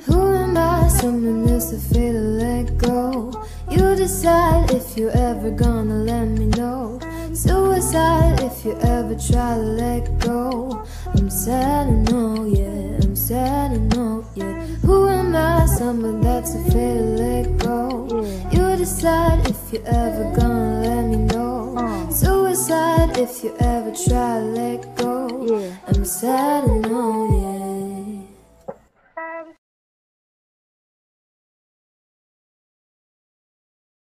Who am I? Someone that's afraid to let go. You decide if you're ever gonna let me know. Suicide if you ever try to let go. I'm sad and know, yeah. I'm sad and know, yeah. Who am I? Someone that's afraid to let go. You decide if you're ever gonna let me know. Suicide if you ever try to let go. I'm sad to know,